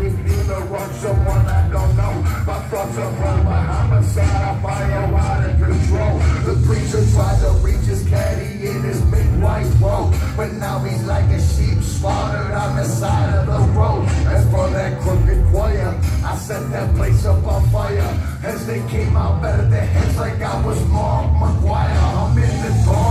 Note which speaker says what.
Speaker 1: this the want someone I don't know. My thoughts are run a homicide, I fire out of control. The preacher tried to reach his caddy in his big white robe, but now he's like a sheep slaughtered on the side of the road. As for that crooked choir, I set that place up on fire. As they came out better, their heads like I was Mark McGwire. I'm in the dark.